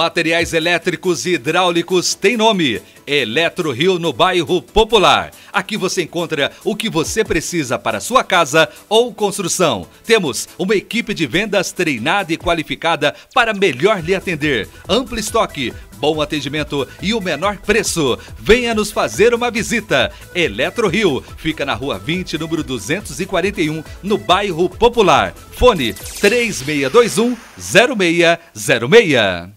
Materiais elétricos e hidráulicos têm nome. Eletro Rio no bairro Popular. Aqui você encontra o que você precisa para sua casa ou construção. Temos uma equipe de vendas treinada e qualificada para melhor lhe atender. Amplo estoque, bom atendimento e o menor preço. Venha nos fazer uma visita. Eletro Rio fica na rua 20, número 241, no bairro Popular. Fone 3621 0606.